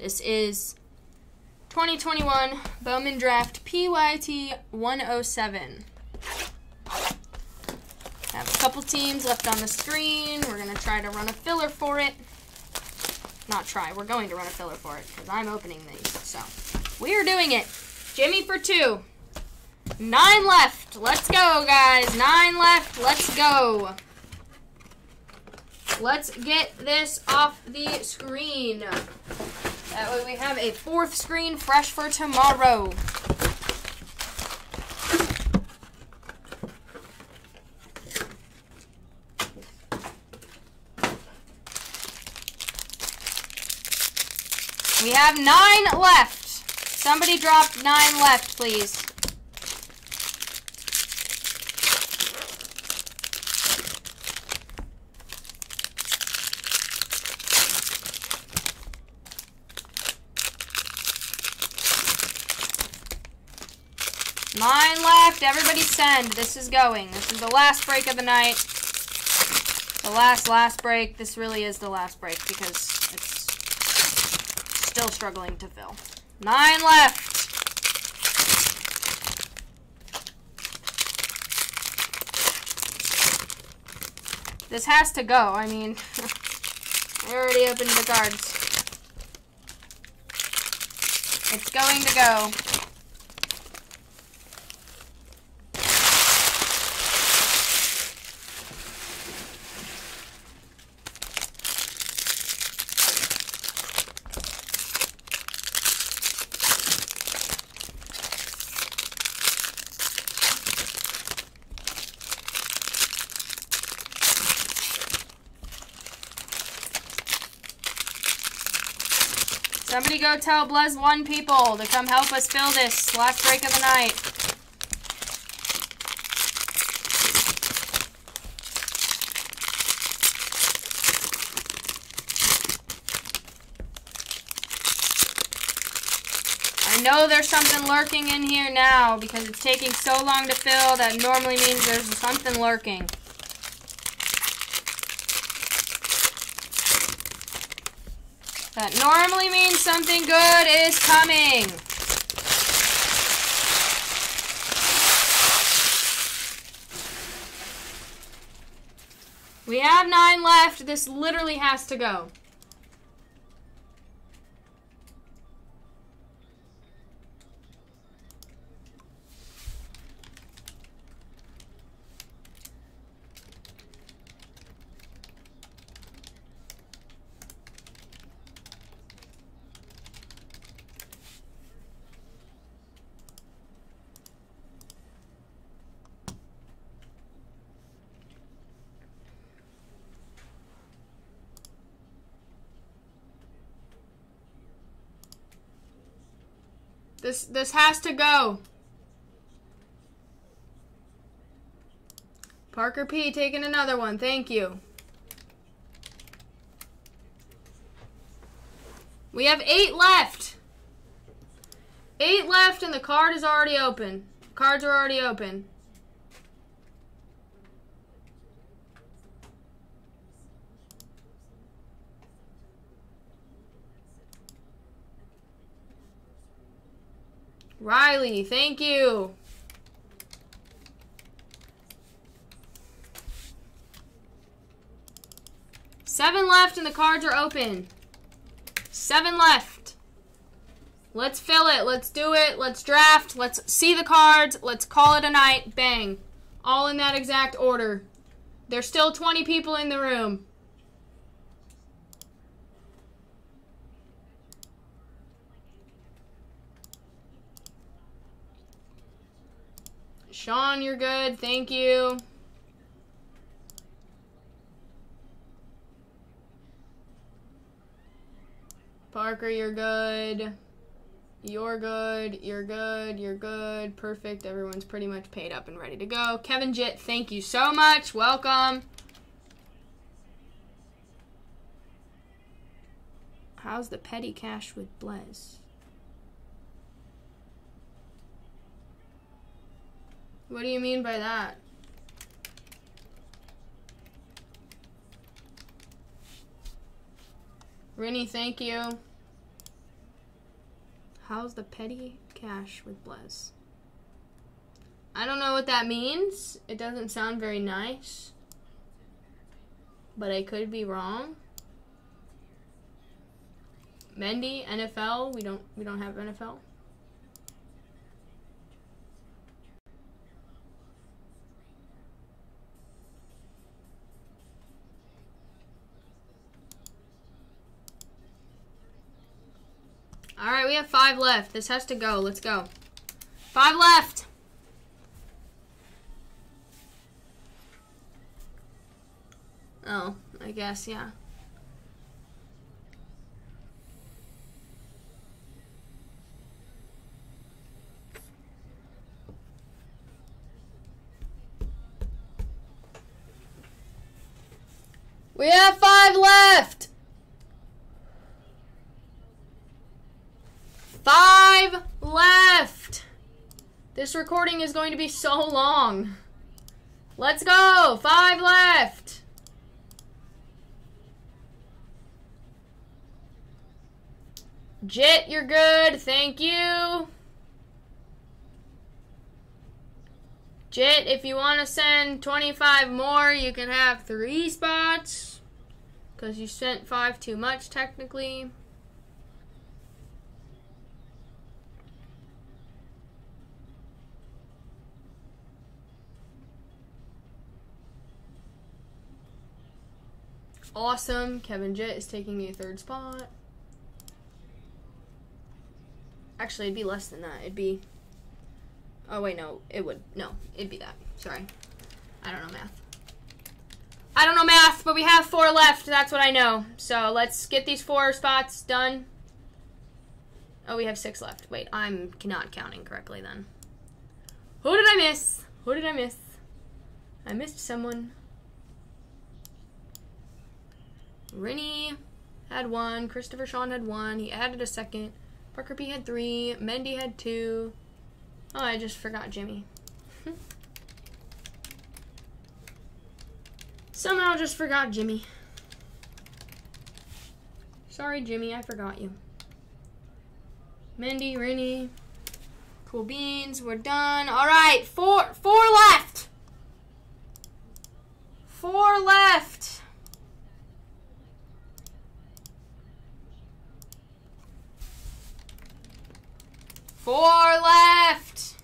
This is 2021 Bowman Draft PYT 107. Have a couple teams left on the screen. We're going to try to run a filler for it. Not try, we're going to run a filler for it because I'm opening these. So, we are doing it. Jimmy for two. Nine left. Let's go, guys. Nine left. Let's go. Let's get this off the screen. That way we have a fourth screen fresh for tomorrow. We have nine left. Somebody drop nine left, please. Nine left. Everybody send. This is going. This is the last break of the night. The last, last break. This really is the last break because it's still struggling to fill. Nine left. This has to go. I mean, I already opened the cards. It's going to go. Somebody go tell Blez One people to come help us fill this last break of the night. I know there's something lurking in here now because it's taking so long to fill that normally means there's something lurking. That normally means something good is coming. We have nine left. This literally has to go. This this has to go. Parker P taking another one. Thank you. We have eight left. Eight left and the card is already open. Cards are already open. Riley, thank you. Seven left and the cards are open. Seven left. Let's fill it. Let's do it. Let's draft. Let's see the cards. Let's call it a night. Bang. All in that exact order. There's still 20 people in the room. Sean, you're good. Thank you. Parker, you're good. You're good. You're good. You're good. Perfect. Everyone's pretty much paid up and ready to go. Kevin Jit, thank you so much. Welcome. How's the petty cash with Blez? What do you mean by that? Rennie, thank you. How's the petty cash with Blez? I don't know what that means. It doesn't sound very nice. But I could be wrong. Mendy, NFL. We don't we don't have NFL. All right, we have five left. This has to go. Let's go. Five left. Oh, I guess, yeah. We have five left. Five left. This recording is going to be so long. Let's go. Five left. Jit, you're good. Thank you. Jit, if you want to send 25 more, you can have three spots. Because you sent five too much, technically. Awesome. Kevin Jett is taking the third spot. Actually, it'd be less than that. It'd be. Oh, wait, no. It would. No, it'd be that. Sorry. I don't know math. I don't know math, but we have four left. That's what I know. So let's get these four spots done. Oh, we have six left. Wait, I'm not counting correctly then. Who did I miss? Who did I miss? I missed someone. Rennie had one. Christopher Sean had one. He added a second. Parker P had three. Mendy had two. Oh, I just forgot Jimmy. Somehow just forgot Jimmy. Sorry, Jimmy, I forgot you. Mendy, Rennie. Cool beans, we're done. All right, four, four left. Four left. Four left.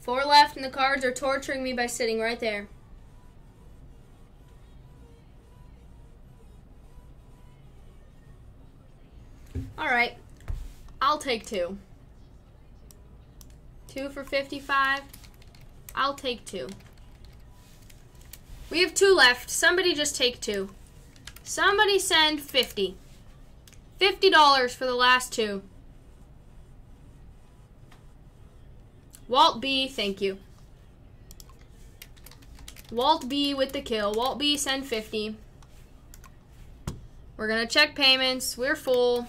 Four left, and the cards are torturing me by sitting right there. Take two. Two for 55. I'll take two. We have two left. Somebody just take two. Somebody send 50. $50 for the last two. Walt B, thank you. Walt B with the kill. Walt B, send 50. We're going to check payments. We're full.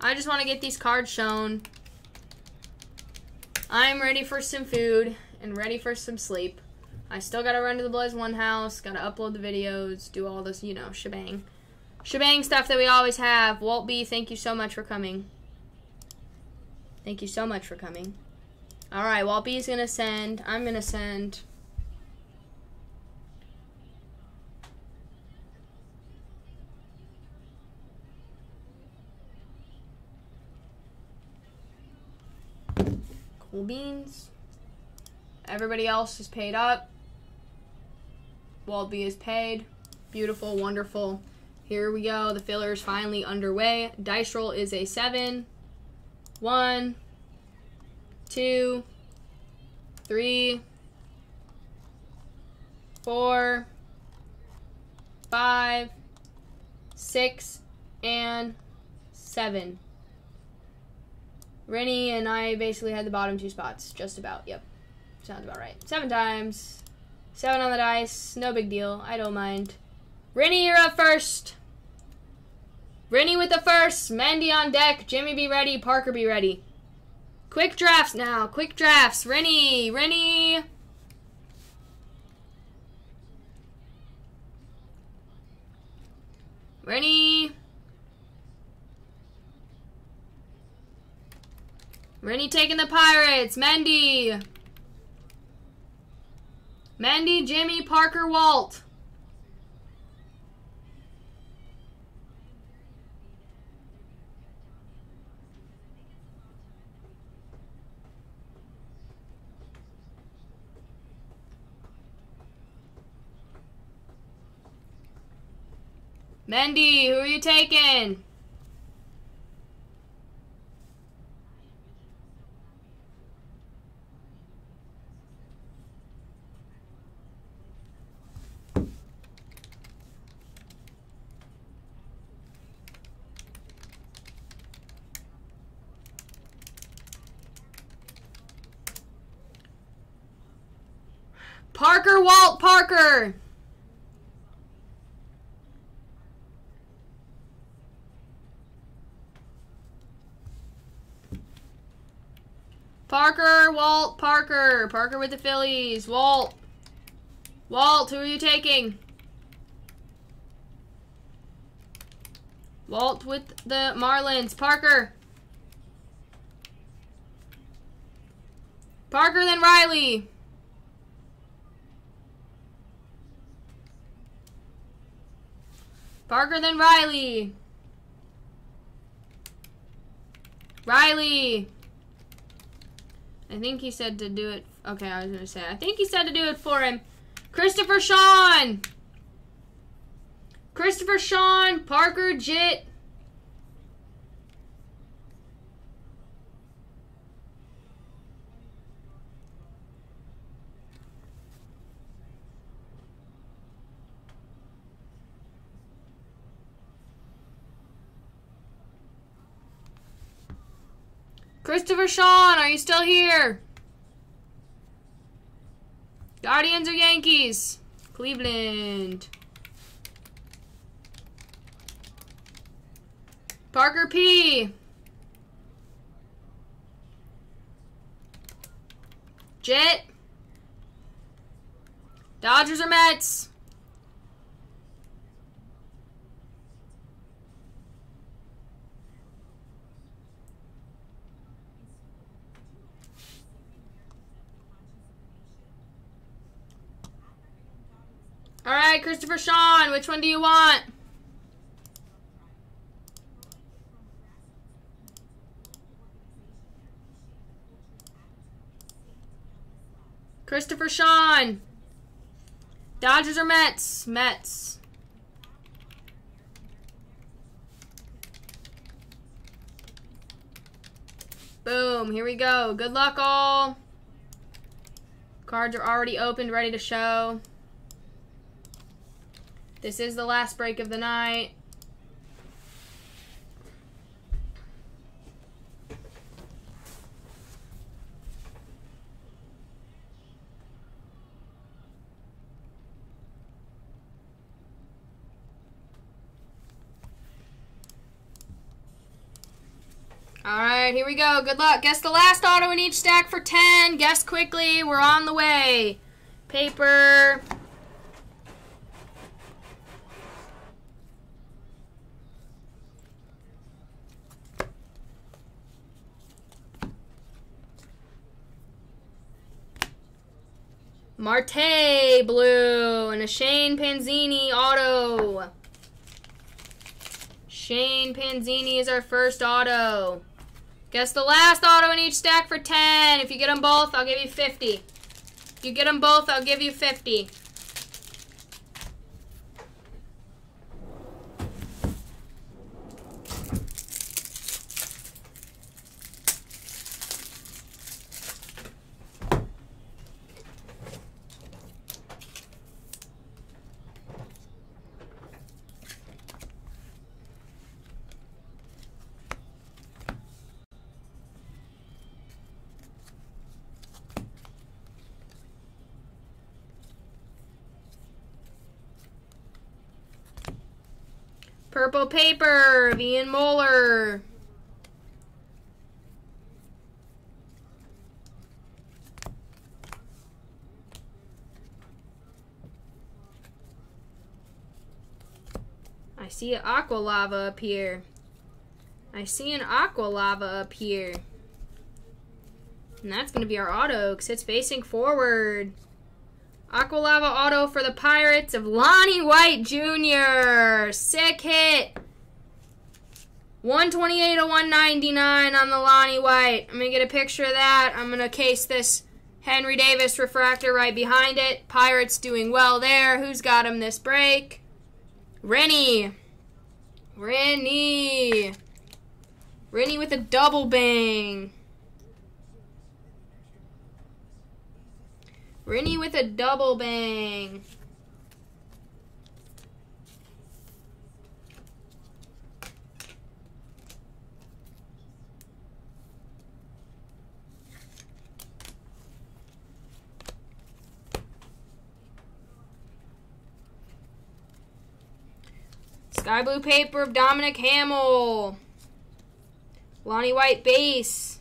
I just want to get these cards shown. I'm ready for some food and ready for some sleep. I still got to run to the Blez One house, got to upload the videos, do all this, you know, shebang. Shebang stuff that we always have. Walt B, thank you so much for coming. Thank you so much for coming. All right, Walt B is going to send. I'm going to send. Cool beans. Everybody else is paid up. Walt B is paid. Beautiful, wonderful. Here we go. The filler is finally underway. Dice roll is a seven. One, two, three, four, five, six, and seven. Rennie and I basically had the bottom two spots, just about. Yep, sounds about right. Seven times, seven on the dice, no big deal. I don't mind. Rennie, you're up first. Rennie with the first. Mandy on deck. Jimmy be ready. Parker be ready. Quick drafts now. Quick drafts. Rennie. Rennie. Rennie. Rennie taking the Pirates. Mendy. Mendy, Jimmy, Parker, Walt. Mendy, who are you taking? Parker, Walt, Parker. Parker, Walt, Parker. Parker with the Phillies. Walt. Walt, who are you taking? Walt with the Marlins. Parker. Parker, then Riley. Parker, than Riley. Riley. I think he said to do it. Okay, I was going to say. I think he said to do it for him. Christopher Sean. Christopher Sean. Parker Jit. Christopher Sean, are you still here? Guardians or Yankees? Cleveland. Parker P. Jet. Dodgers or Mets? All right, Christopher Sean, which one do you want? Christopher Sean. Dodgers or Mets? Mets. Boom. Here we go. Good luck, all. Cards are already opened, ready to show. This is the last break of the night. All right, here we go. Good luck. Guess the last auto in each stack for 10. Guess quickly. We're on the way. Paper. Marte blue and a Shane Panzini auto. Shane Panzini is our first auto. Guess the last auto in each stack for 10. If you get them both, I'll give you 50. If you get them both, I'll give you 50. Purple paper Ian Moeller. I see an aqua lava up here. I see an aqua lava up here. And that's going to be our auto because it's facing forward. Aqua Lava auto for the Pirates of Lonnie White Jr. Sick hit. 128 to 199 on the Lonnie White. I'm going to get a picture of that. I'm going to case this Henry Davis refractor right behind it. Pirates doing well there. Who's got him this break? Rennie. Rennie. Rennie with a double bang. Rennie with a double bang. Sky blue paper of Dominic Hamel. Lonnie White base.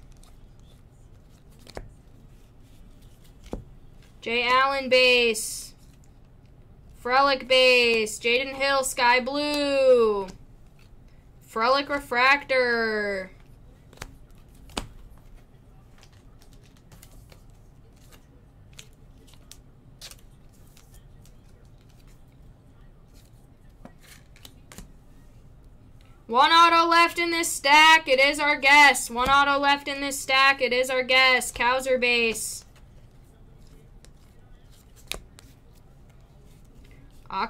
Jay Allen base. Frelick base. Jaden Hill sky blue. Frelick refractor. One auto left in this stack. It is our guess. One auto left in this stack. It is our guess. Cowser base.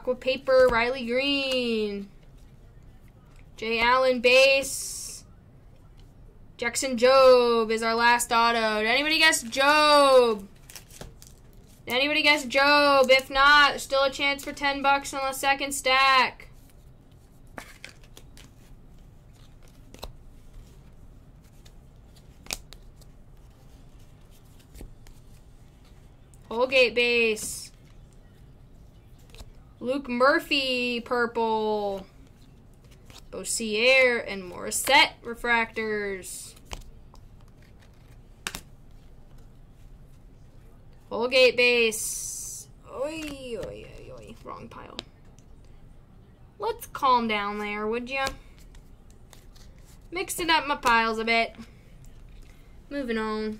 Aqua Paper, Riley Greene. Jay Allen base. Jackson Jobe is our last auto. Did anybody guess Jobe? Did anybody guess Jobe? If not, still a chance for 10 bucks on the second stack. Holgate base. Luke Murphy, purple. Bosier and Morissette refractors. Holgate base. Oi, oi, oi, oi. Wrong pile. Let's calm down there, would you? Mixing up my piles a bit. Moving on.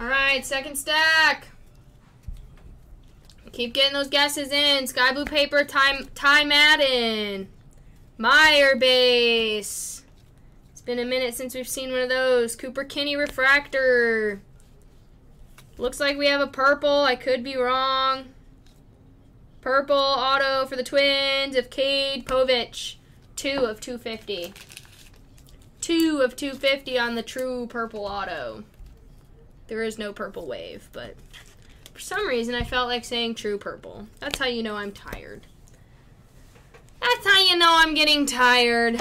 All right, second stack. Keep getting those guesses in. Sky Blue Paper, Ty, Ty Madden. Meyer Base. It's been a minute since we've seen one of those. Cooper Kinney Refractor. Looks like we have a purple. I could be wrong. Purple auto for the Twins of Cade Povich. Two of 250. Two of 250 on the true purple auto. There is no purple wave, but for some reason I felt like saying true purple. That's how you know I'm tired. That's how you know I'm getting tired.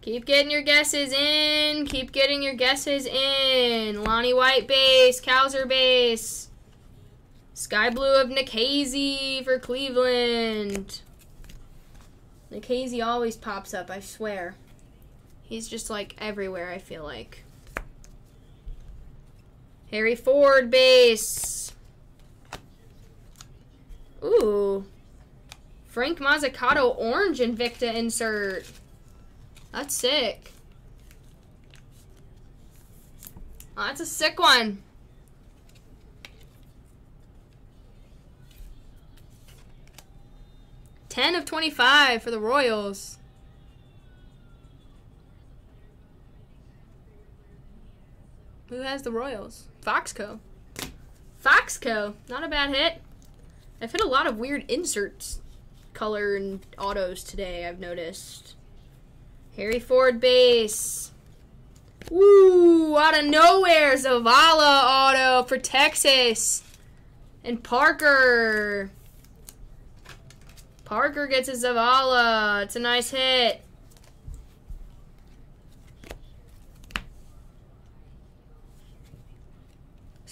Keep getting your guesses in. Keep getting your guesses in. Lonnie White base. Cowser base. Sky Blue of Nikhazy for Cleveland. Nikhazy always pops up, I swear. He's just like everywhere, I feel like. Harry Ford base. Ooh. Frank Mozzicato orange Invicta insert. That's sick. Oh, that's a sick one. Ten of twenty-five for the Royals. Who has the Royals? Foxco. Foxco. Not a bad hit. I've hit a lot of weird inserts, color, and autos today, I've noticed. Harry Ford base. Ooh, out of nowhere, Zavala auto for Texas. And Parker. Parker gets a Zavala. It's a nice hit.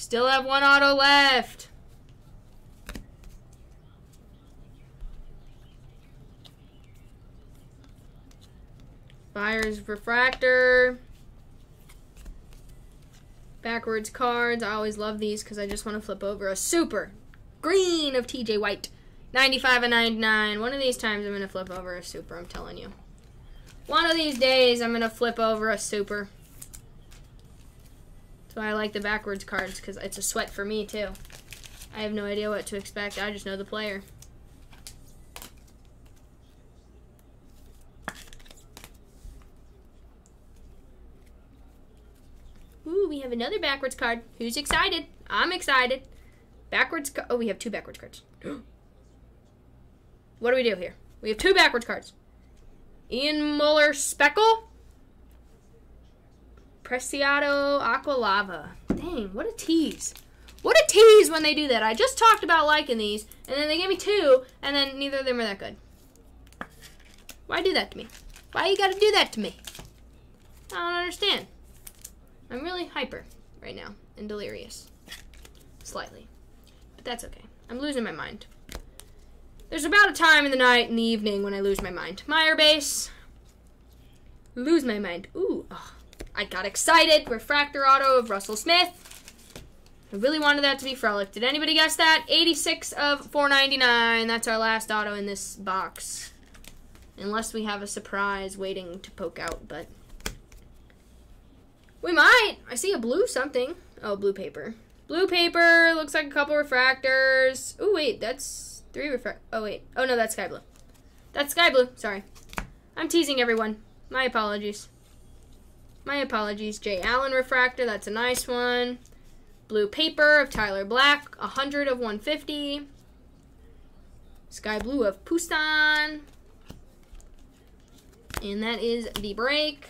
Still have one auto left. Fires refractor. Backwards cards. I always love these because I just want to flip over a super green of TJ White. 95 and 99. One of these times I'm going to flip over a super, I'm telling you. One of these days I'm going to flip over a super. Why I like the backwards cards because it's a sweat for me too. I have no idea what to expect. I just know the player. Ooh, we have another backwards card. Who's excited? I'm excited. Backwards Oh, we have two backwards cards. what do we do here? We have two backwards cards. Ian Muller Speckle. Preciado Aqualava. Dang, what a tease. What a tease when they do that. I just talked about liking these, and then they gave me two, and then neither of them are that good. Why do that to me? Why you gotta do that to me? I don't understand. I'm really hyper right now and delirious. Slightly. But that's okay. I'm losing my mind. There's about a time in the night in the evening when I lose my mind. Meyer base. Lose my mind. Ooh. Oh, I got excited. Refractor auto of Russell Smith. I really wanted that to be Frelick. Did anybody guess that? 86 of 499. That's our last auto in this box. Unless we have a surprise waiting to poke out, but we might. I see a blue something. Oh, blue paper. Blue paper. Looks like a couple refractors. Oh, wait. That's three refract. Oh, wait. Oh, no, that's sky blue. That's sky blue. Sorry. I'm teasing everyone. My apologies. My apologies. Jay Allen refractor. That's a nice one. Blue paper of Tyler Black. 100 of 150. Sky blue of Pustan. And that is the break.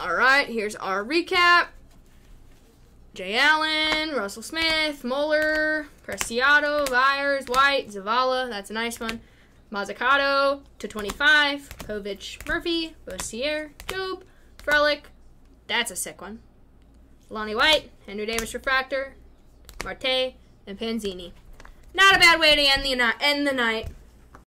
All right, here's our recap. Jay Allen, Russell Smith, Muller, Preciado, Vyers, White, Zavala, that's a nice one. Mozzicato to 25, Povich, Murphy, Rossier, Jobe, Frelick, that's a sick one. Lonnie White, Henry Davis Refractor, Marte, and Panzini. Not a bad way to end the, end the night.